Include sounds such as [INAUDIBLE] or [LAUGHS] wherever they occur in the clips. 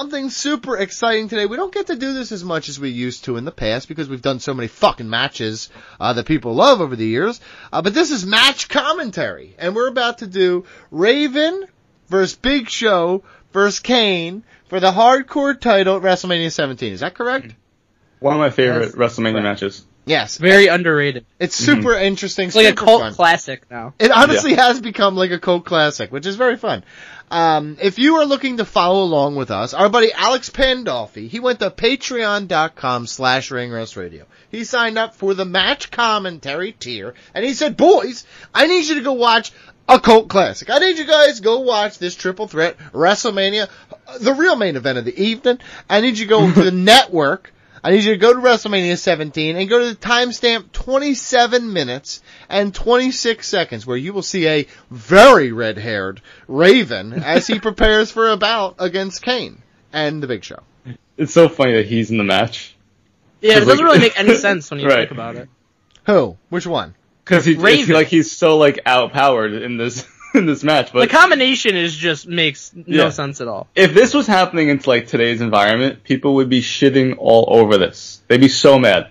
something super exciting today. We don't get to do this as much as we used to in the past because we've done so many fucking matches uh, that people love over the years. Uh, but this is match commentary, and we're about to do Raven versus Big Show versus Kane for the hardcore title at WrestleMania 17. Is that correct? One of my favorite That's WrestleMania correct. matches. Yes. Very underrated. It's super interesting. It's like a cult fun. classic now. It honestly has become like a cult classic, which is very fun. Um, if you are looking to follow along with us, our buddy Alex Pandolfi, he went to patreon.com slash ringrustradio. He signed up for the match commentary tier, and he said, boys, I need you to go watch a cult classic. I need you guys to go watch this triple threat WrestleMania, uh, the real main event of the evening. I need you to go to the [LAUGHS] network. I need you to go to WrestleMania 17 and go to the timestamp 27 minutes and 26 seconds where you will see a very red-haired Raven as he [LAUGHS] prepares for a bout against Kane and the Big Show. It's so funny that he's in the match. Yeah, it It's doesn't like- really make any [LAUGHS] sense when you Right. think about it. Who? Which one? Cause he, Raven. like he's so like outpowered in this, [LAUGHS] in this match. But the combination is just makes no Yeah. sense at all. if this was happening in like today's environment, people would be shitting all over this. They'd be so mad.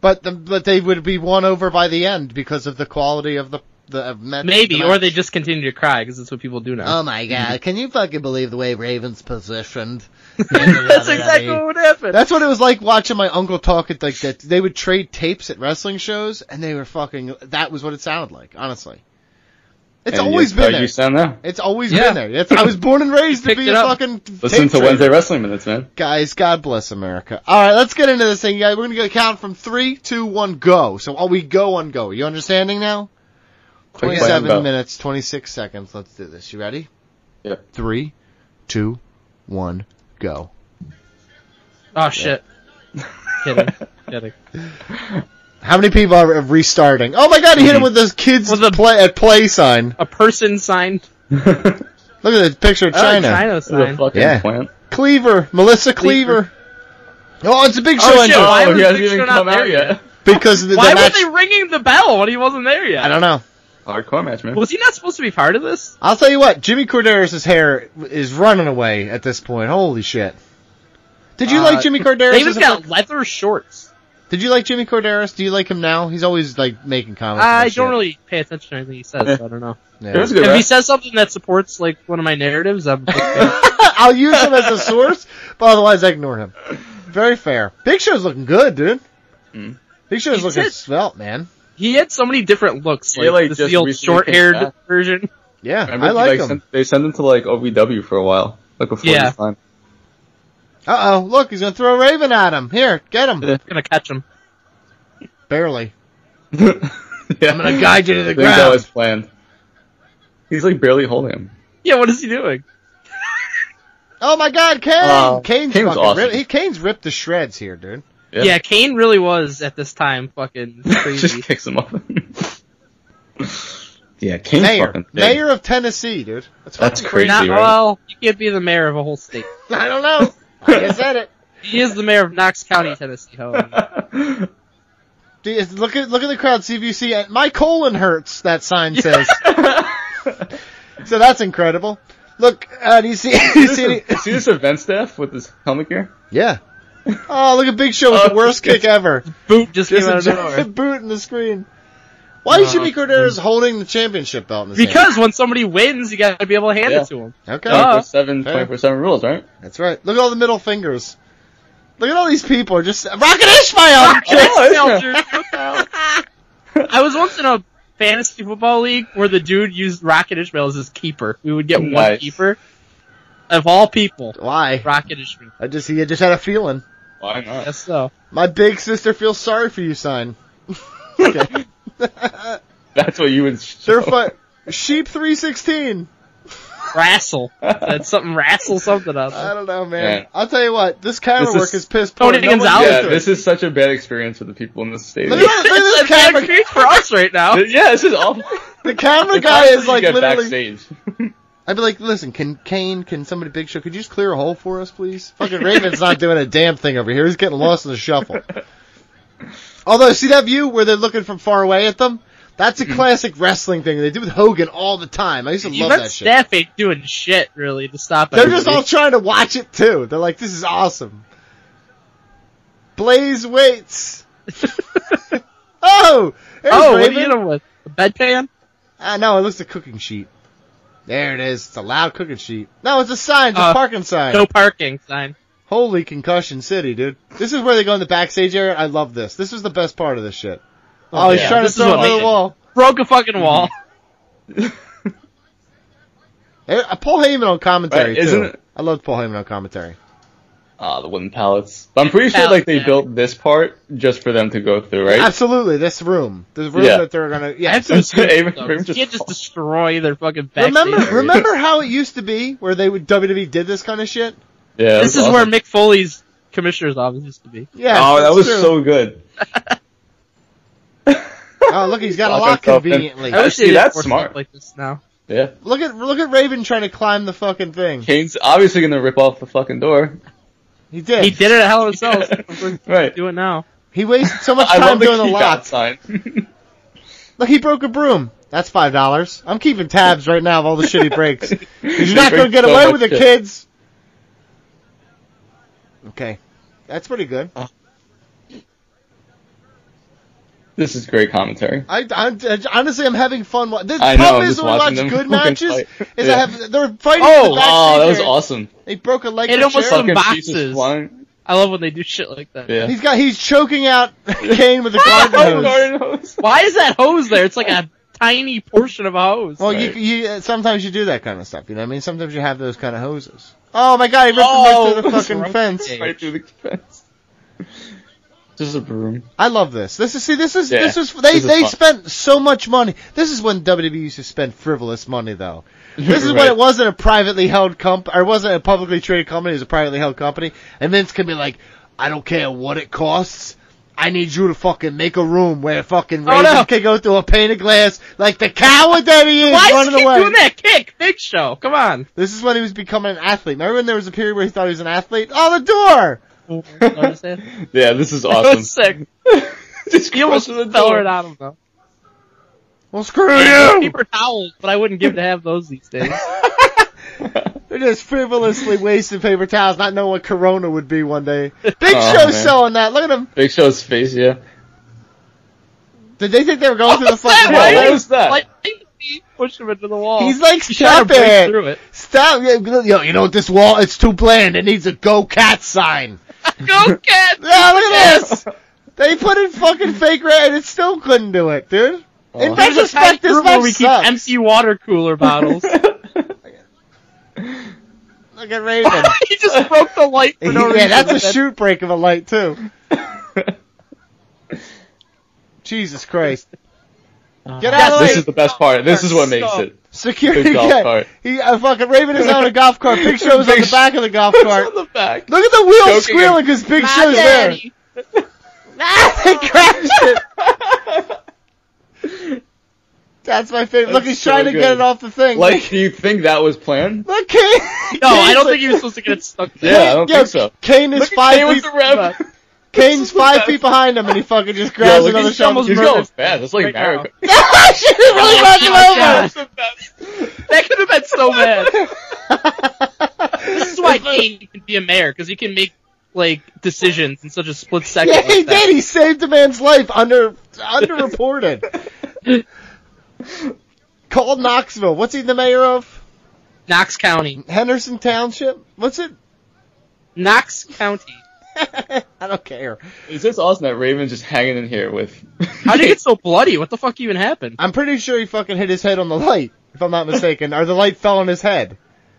But the, but they would be won over by the end because of the quality of the the of match. Maybe, the or they just continue to cry because that's what people do now. Oh my god! Can you fucking believe the way Raven's positioned? [LAUGHS] that's exactly what would happen. That's what it was like watching my uncle talk at like that. They would trade tapes at wrestling shows, and they were fucking. That was what it sounded like. Honestly, it's And always you- been there. You sound now. It's always Yeah. been there. It's, I was born and raised [LAUGHS] to be a up. fucking. Listen to trader. Wednesday Wrestling Minutes, man. Guys, God bless America. All right, let's get into this thing, guys. We're gonna go count from three, two, one, go. So, all we go on go. You understanding now? Twenty-seven plan, minutes, twenty-six seconds. Let's do this. You ready? Yep. Three, two, one, go. oh shit. [LAUGHS] kidding, kidding. [LAUGHS] How many people are restarting? Oh my god, he hit him with this kids With the- play at play sign. A person signed. [LAUGHS] Look at the picture of Oh, Chyna. Chyna a sign. fucking Yeah. plant. Cleaver, Melissa Cleaver. Oh, it's a big show Oh, engine shit, why Oh, was he hasn't even come out there yet. because of the, Why the were they ringing the bell when he wasn't there yet? I don't know. Hardcore match, man. Was he not supposed to be part of this? I'll tell you what, Jimmy Korderas' hair is running away at this point. Holy shit. Did you Uh, like Jimmy Korderas? They even got leather shorts. Did you like Jimmy Korderas? Do you like him now? He's always like making comments. I don't shit. really pay attention to anything he says, so I don't know. Yeah. It was good If he says something that supports like one of my narratives, I'm [LAUGHS] I'll use him as a source, but otherwise I ignore him. Very fair. Big Show's looking good, dude. Mm. Big Show's He looking said- svelte, man. he had so many different looks. He, Like, like, this the old short-haired version. Yeah, Remember, I he, like him. sent, they sent him to like OVW for a while, like before Yeah. this time. Uh oh, look, he's gonna throw a Raven at him. Here, get him. Yeah. gonna catch him. Barely. [LAUGHS] yeah. I'm gonna guide you to the ground. think that was planned. He's like barely holding him. Yeah, what is he doing? Oh my god, Kane! Uh, Kane's Kane was fucking awesome. ripped. He, Kane's ripped to shreds here, dude. Yeah. Kane really was at this time fucking crazy. [LAUGHS] Just crazy. kicks him off. [LAUGHS] yeah, Kane's Mayor. fucking big. Mayor of Tennessee, dude. That's, That's crazy, Not right? well. You can't be the mayor of a whole state. I don't know. I said it. [LAUGHS] He is the mayor of Knox County, Tennessee. However. Do you- Look at look at the crowd. See if you see it. My colon hurts. That sign says. [LAUGHS] so that's incredible. Look, uh, do you see? [LAUGHS] Do you see? any- See this event staff with his helmet gear? yeah. Oh, look at Big Show with Oh, the worst kick ever. Boot just came out of nowhere. giant boot in the screen. Why is Oh, Jimmy Korderas holding the championship belt in his hand? Because when somebody wins, you gotta be able to hand Yeah. it to him. Okay. Uh, 24-7, fair. 24-7 rules, right? That's right. Look at all the middle fingers. Look at all these people are just Rocket Ismail. [LAUGHS] Oh, Dude, what the hell? I was once in a fantasy football league where the dude used Rocket Ismail as his keeper. We would get one keeper. Of all people, Why? Rocket Ismail. I just he just had a feeling. Why not? Yes, so. My big sister feels sorry for you, sign. [LAUGHS] okay. That's what you would. They're show. fi- Sheep three sixteen. Rassle. [LAUGHS] That's something rassle something up. I don't know, man. Yeah. I'll tell you what. This camera This is- work is piss poor. Tony No one Gonzalez. Yeah, this is such a bad experience for the people in the [LAUGHS] stadium. Look at, look at it's this a bad camera. experience for us right now. [LAUGHS] yeah, this is awful. The camera It's guy is like literally. backstage. I'd be like, listen, can Kane, can somebody big show? Could you just clear a hole for us, please? Fucking Raven's not doing a damn thing over here. He's getting lost in the shuffle. Although, see that view where they're looking from far away at them? That's a classic wrestling thing. They do with Hogan all the time. I used to love that shit. staff ain't doing shit really to stop it. They're just all trying to watch it too. They're like, this is awesome. Blaze waits. [LAUGHS] oh! Oh, what are Raven. you with a bedpan? Ah, no, it looks like a cooking sheet. There it is. It's a loud cooking sheet. No, it's a sign. It's a Uh, parking sign. No parking sign. Holy concussion city, dude. This is where they go in the backstage area. I love this. This is the best part of this shit. Oh, he's yeah. trying This to throw it over the wall. Broke a fucking wall. [LAUGHS] Uh, Paul Heyman on commentary Right, isn't too. it- I love Paul Heyman on commentary. Ah, the wooden pallets. But I'm pretty sure Pallet, like they yeah. built this part just for them to go through, right? Absolutely, this room, the room Yeah. that they're gonna. I Yeah. have to assume Raven- so, 'cause Raven you just can't just destroy their fucking backstage. Remember, area. remember how it used to be where they would WWE did this kind of shit? Yeah. This is where Mick Foley's commissioner's office used to be. Yeah. Oh, that was true. so good. [LAUGHS] Oh, look, he's got a Lock lock in. conveniently. I wish see, that's smart. stuff like this now. Yeah. Look at look at Raven trying to climb the fucking thing. Kane's obviously gonna rip off the fucking door. He did. He did it at Hell in a [LAUGHS] Cell. right. Do it now. He wasted so much [LAUGHS] I time love the doing the keep lock. sign. Look, he broke a broom. That's five dollars. I'm keeping tabs right now of all the shit he breaks. You're not gonna get So away much with it, shit. kids. Okay, that's pretty good. This is great commentary. I, I, honestly, I'm having fun. wa- The I problem I'm is when we watch watching them good [LAUGHS] matches, is Yeah. I have they're fighting. Oh, in the backstage Oh, that was awesome. They broke a leg. Hit with him with some Fucking pieces boxes. I love when they do shit like that. Yeah. He's got he's choking out [LAUGHS] Kane with a [LAUGHS] garden Oh, hose. garden hose. Why is that hose there? It's like a tiny portion of a hose. Well, Right. you, you uh, sometimes you do that kind of stuff. You know what I mean? Sometimes you have those kind of hoses. Oh my god, he ripped Oh, him right through the oh, [LAUGHS] fucking fence. Right through the fence. Just a broom. I love this. This is see this is Yeah, this is they this is they fun. spent so much money. This is when WWE used to spend frivolous money though. This is when it wasn't a privately held comp or it wasn't a publicly traded company, it was a privately held company. And Vince can be like, I don't care what it costs. I need you to fucking make a room where fucking Oh, Raven no. can go through a pane of glass like the coward that he is Why is he away. doing that kick? Big Show. Come on. This is when he was becoming an athlete. Remember when there was a period where he thought he was an athlete? Oh, the door! Notice? [LAUGHS] Yeah, this is [LAUGHS] That awesome. was sick. [LAUGHS] Just He almost crushes the fell door. right out of him. Well, screw though. you! Paper towels, but I wouldn't give to have those these days. They're just frivolously [LAUGHS] wasting paper towels, not knowing what Corona would be one day. Big Oh, Show's man. selling that. Look at him. Big Show's face, yeah. Did they think they were going oh, through the What's that? fucking Why What wall? was that? Like, push him into the wall. He's like, He's stop it. through it. Stop. Yo, you know what? This wall, it's too bland. It needs a Go Cat sign. [LAUGHS] Go cat! [LAUGHS] Yeah, look at this. They put in fucking fake red and it still couldn't do it, dude. In Oh. There's a tiny retrospect, this room where match we keep empty water cooler bottles. Look at [LAUGHS] Raven. he just broke the light for no [LAUGHS] yeah, reason. that's a shoot break of a light too. [LAUGHS] Jesus Christ. Get out of the this way. is the best part. This is what makes it. Security Big golf guy. cart. He uh, fucking Raven is on a golf cart. Big Show's on the back of the golf cart. on the back. Look at the wheels Choking squealing because Big My Show's there. daddy. Ah, they crashed it. That's my favorite. Look, he's so trying to get it off the thing. Like, do you think that was planned? [LAUGHS] look, Kane. No, I don't like- think he was supposed to get it stuck there. Yeah, I don't Yo, think so. Kane is Look five Kane feet. the rev. [LAUGHS] Kane's is five feet behind him, and he fucking just grabs look, another he's shot. almost He's murdered going fast. It's like right Mario. now. Oh, [LAUGHS] shit, he really Oh runs him over. God. That's the best. That could have been so bad. This is why Kane can be a mayor, because he can make, like, decisions in such a split second. Yeah, he that. did. He saved a man's life under underreported. Called Knoxville. What's he the mayor of? Knox County. Henderson Township. What's it? Knox County. [LAUGHS] I don't care. Is this awesome that Raven's just hanging in here with. [LAUGHS] How did he get so bloody? What the fuck even happened? I'm pretty sure he fucking hit his head on the light, if I'm not mistaken, or the light fell on his head.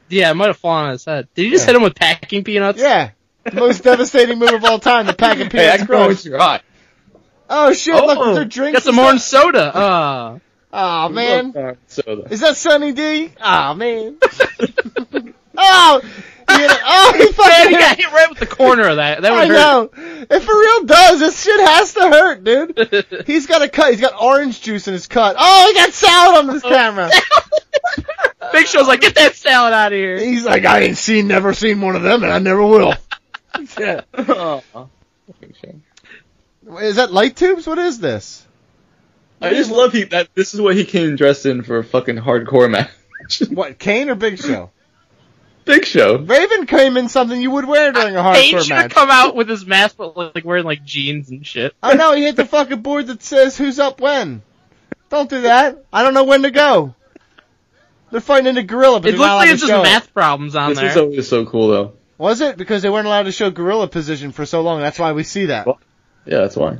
Yeah, it might have fallen on his head. Did he just Yeah. hit him with packing peanuts? Yeah. The most devastating move of all time, the pack of Hey, I peanuts can go crush. your eye. Oh shit, look, Oh, they're drinking. got some orange soda. Uh, Oh man. Is that Sunny D? Oh man. [LAUGHS] oh! You know, oh, he man, fucking he got hit right with the corner of that. That I would hurt. know. It for real does. This shit has to hurt, dude. [LAUGHS] He's got a cut. He's got orange juice in his cut. Oh, he got salad on this oh. camera. [LAUGHS] Big Show's like, get that salad out of here. He's like, I ain't seen, never seen one of them, and I never will. Yeah. Oh, I. Is that light tubes? What is this? I just love he that this is what he came dressed in for a fucking hardcore match. [LAUGHS] What, Kane or Big Show? Big Show. Raven came in something you would wear during a Kane hardcore should have match. come out with his mask, but like wearing like jeans and shit. I know, he hit the fucking board that says who's up when. Don't do that. I don't know when to go. They're fighting in a gorilla, but It looks like allowed it's just show math problems on This there. was always so cool though. Was it? Because they weren't allowed to show gorilla position for so long. That's why we see that. Well- Yeah, that's why.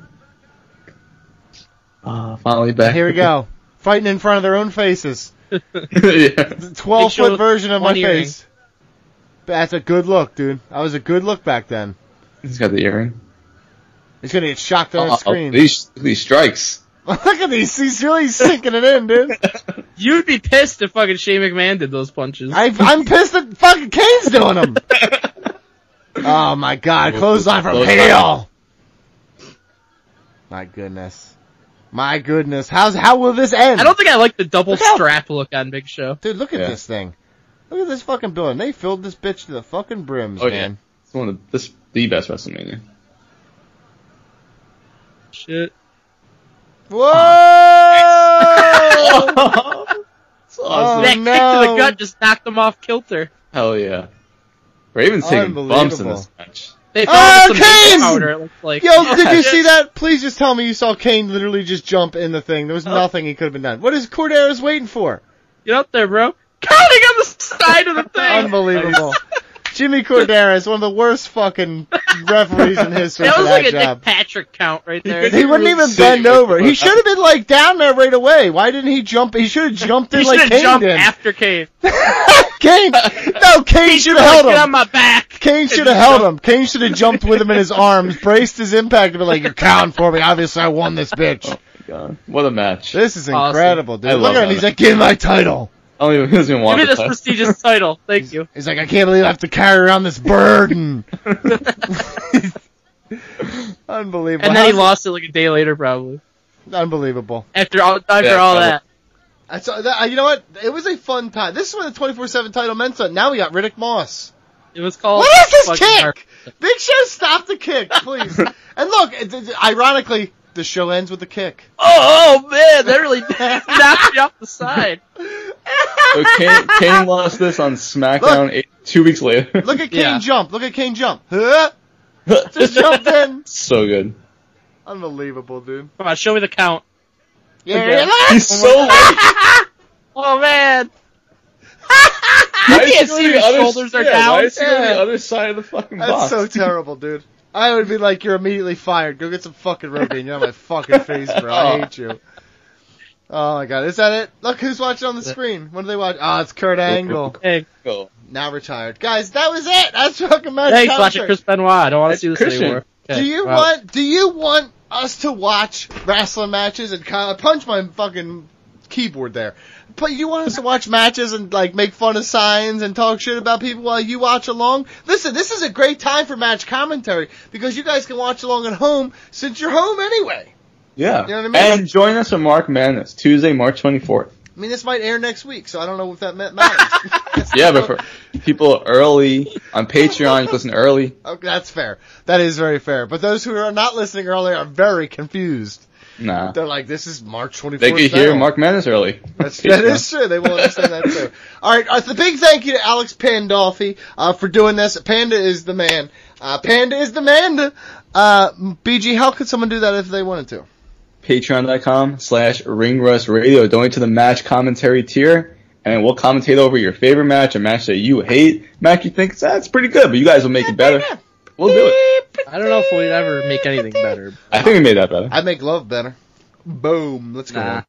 Ah, finally back. Here we go. [LAUGHS] Fighting in front of their own faces. yeah. 12 foot version of my one earring. face. That's a good look, dude. That was a good look back then. He's got the earring. He's gonna get shocked on the Oh, screen. these these strikes. [LAUGHS] Look at these. He's really sinking it in, dude. [LAUGHS] You'd be pissed if fucking Shane McMahon did those punches. I, I'm pissed that fucking Kane's doing them. Oh my god, clothesline from Clothesline. hell. My goodness. My goodness. How's, how will this end? I don't think I like the double Look strap look on Big Show. Dude, look at Yeah. this thing. Look at this fucking building. They filled this bitch to the fucking brims, Oh, man. It's one of the, this the best WrestleMania. Shit. Whoa! [LAUGHS] It's awesome. Oh, that Oh, no. kick to the gut just knocked him off kilter. Hell yeah. Raven's taking bumps in this match. They Oh, found uh, some Kane! powder. It like. Yo, [LAUGHS] did you see that? Please just tell me you saw Kane literally just jump in the thing. There was Oh. nothing he could have been done. What is Korderas' waiting for? Get up there, bro. Counting on the side of the thing. Unbelievable. [LAUGHS] Jimmy Cordera is one of the worst fucking referees in history That for was that like a job. Nick Patrick count right there. He wouldn't even bend over. He [LAUGHS] should have been like down there right away. Why didn't he jump? He should have jumped in He like should have Kane jumped did. after Kane. [LAUGHS] Kane, no, Kane should have held Get on him. my back. Kane should have held him. Kane should have jumped with him in his [LAUGHS] arms, braced his impact, and been like, "You're counting for me. Obviously, I won this bitch." Oh God, what a match. This is Awesome. incredible, dude. I Look at him. He's like, "Give my title." I don't even, he doesn't even Give me this title. prestigious title. [LAUGHS] Thank you. He's like, "I can't believe I have to carry around this burden." [LAUGHS] [LAUGHS] Unbelievable. And then he lost it like a day later, probably. Unbelievable. After all, after Yeah, all probably. that. I saw that. You know what? It was a fun time. This is when the 24/7 title meant something. Now we got Riddick Moss. It was called. What is this kick? Har- Big Show, stop the kick, please. and look, it- it- ironically, the show ends with a kick. Oh, oh man, that really knocked me off the side. So Kane, Kane lost this on SmackDown eight, two weeks later. Look at Kane Yeah. jump. Look at Kane jump. Huh? [LAUGHS] Just jumped in. so good. Unbelievable, dude. Come on, show me the count. Yeah, Okay. yeah. He's so late. [LAUGHS] Oh man, [LAUGHS] Why can't see on your the other- shoulders are yeah, down. Why is he on the other side of the fucking That's box? so terrible, dude. I would be like, you're immediately fired. Go get some fucking Rogaine. You're on my fucking face, bro. I oh. hate you. Oh my god, is that it? Look who's watching on the screen. What do they watch? Oh, it's Kurt Angle. hey, Go. Now retired. Guys, that was it. That's fucking match thanks commentary. watching Chris Benoit. I don't want to see this Christian. anymore. Okay, Do you wow. want? Do you want us to watch wrestling matches and kind of punch my fucking keyboard there? But you want us to watch matches and like make fun of signs and talk shit about people while you watch along? Listen, this is a great time for match commentary because you guys can watch along at home since you're home anyway. Yeah. You know what I mean? And join us for Mark Madness, Tuesday, March 24th. I mean, this might air next week, so I don't know if that matters. [LAUGHS] [LAUGHS] Yeah, but for people early on Patreon, you listen early. okay, that's fair. That is very fair. But those who are not listening early are very confused. Nah. They're like, "This is March 24th." They could hear. Mark Madness early. That's, that is true. They will understand that too. [LAUGHS] All right. Uh, the big thank you to Alex Pandolfi uh, for doing this. Panda is the man. Uh, Panda is the man. Uh, BG, how could someone do that if they wanted to? Patreon.com slash Ring Rust Radio. Donate to the match commentary tier, and we'll commentate over your favorite match, a match that you hate, match you think that's pretty good, but you guys will make it better. We'll do it. I don't know if we'd ever make anything better. I think we made that better. I make love better. Boom. Let's go. Nah. on.